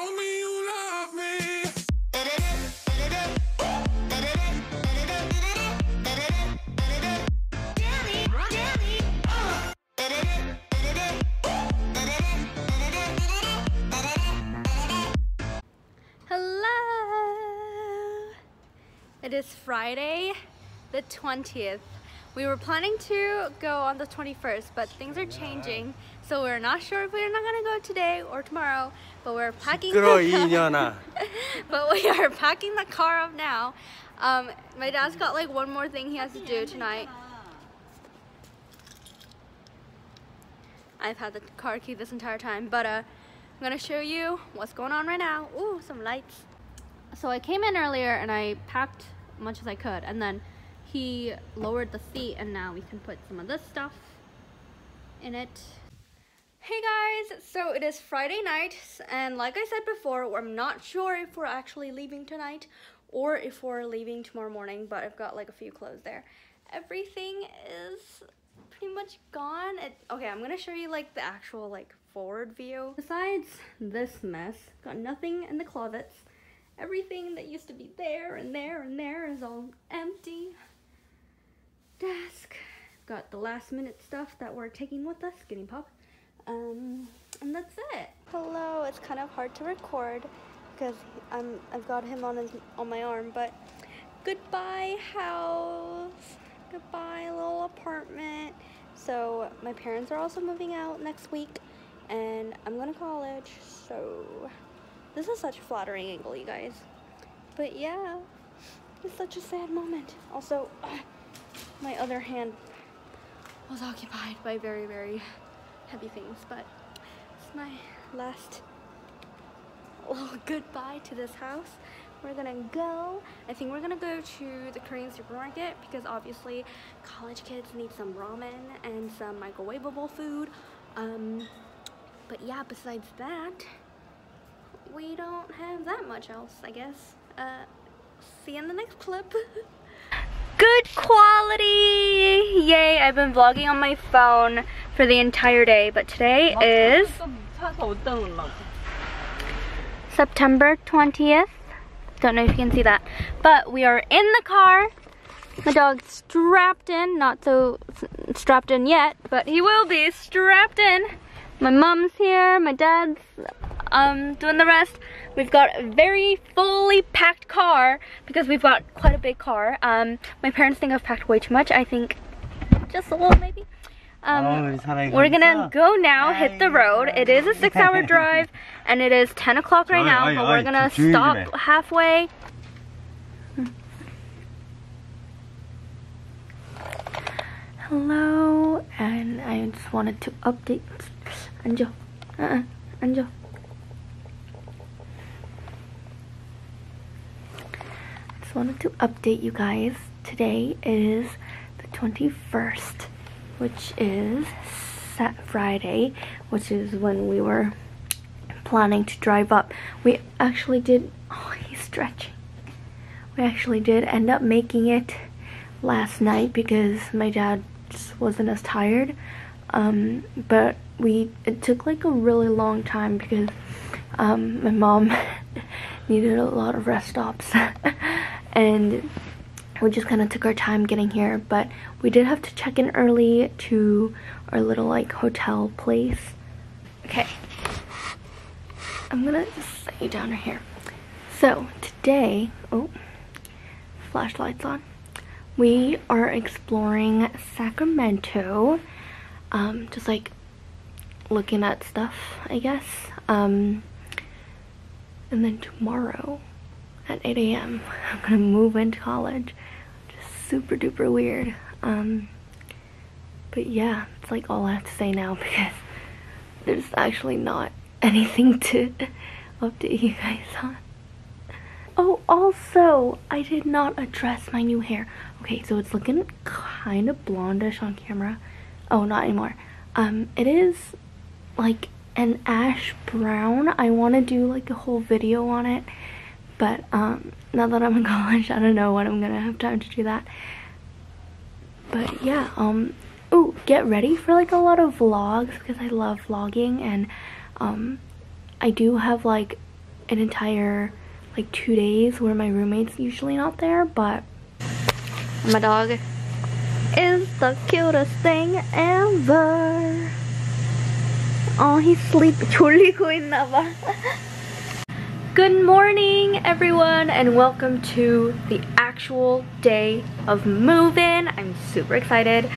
you love me. Hello! It is Friday the 20th. We were planning to go on the 21st, but things are changing, so we're not sure if we're not gonna go today or tomorrow, but we're packing the But we are packing the car up now. Um, my dad's got like one more thing he has to do tonight. I've had the car key this entire time, but uh, I'm gonna show you what's going on right now. Ooh, some lights. So I came in earlier and I packed much as I could, and then he lowered the seat, and now we can put some of this stuff in it. Hey guys, so it is Friday night, and like I said before, I'm not sure if we're actually leaving tonight or if we're leaving tomorrow morning, but I've got like a few clothes there. Everything is pretty much gone. It, okay, I'm gonna show you like the actual like forward view. Besides this mess, got nothing in the closets. Everything that used to be there and there and there is all empty. Got the last minute stuff that we're taking with us, Skinny Pop. Um, and that's it. Hello, it's kind of hard to record because I'm I've got him on his on my arm, but goodbye house. Goodbye little apartment. So my parents are also moving out next week and I'm going to college. So this is such a flattering angle, you guys. But yeah, it's such a sad moment. Also, my other hand was occupied by very, very heavy things, but it's my last little goodbye to this house. We're gonna go. I think we're gonna go to the Korean supermarket because obviously college kids need some ramen and some microwavable food. Um, but yeah, besides that, we don't have that much else, I guess. Uh, see you in the next clip. Good quality! Yay, I've been vlogging on my phone for the entire day, but today is September 20th. Don't know if you can see that. But we are in the car. My dog's strapped in. Not so strapped in yet, but he will be strapped in. My mom's here. My dad's um, doing the rest. We've got a very fully packed car because we've got quite a big car. Um, my parents think I've packed way too much. I think just a little maybe. Um, we're gonna go now, hit the road. It is a six hour drive and it is 10 o'clock right now, but we're gonna stop halfway. Hello, and I just wanted to update. Angel, uh-uh, Angel. Wanted to update you guys. Today is the 21st, which is Sat Friday, which is when we were planning to drive up. We actually did. Oh, he's stretching. We actually did end up making it last night because my dad just wasn't as tired. Um, but we it took like a really long time because um, my mom needed a lot of rest stops, and we just kind of took our time getting here. But we did have to check in early to our little like hotel place. Okay, I'm gonna just set you down right here. So today, oh, flashlights on. We are exploring Sacramento, um, just like looking at stuff, I guess. Um, and then tomorrow at 8 a.m., I'm gonna move into college. Just super duper weird. Um, but yeah, it's like all I have to say now because there's actually not anything to update you guys on. Oh, also, I did not address my new hair. Okay, so it's looking kind of blondish on camera. Oh, not anymore. Um, it is like an ash brown. I want to do like a whole video on it, but um, now that I'm in college, I don't know when I'm gonna have time to do that. But yeah, um, ooh, get ready for like a lot of vlogs because I love vlogging and um, I do have like an entire like two days where my roommate's usually not there, but my dog is the cutest thing ever. Oh, he's sleeping. Chulico in Good morning, everyone, and welcome to the actual day of moving. I'm super excited.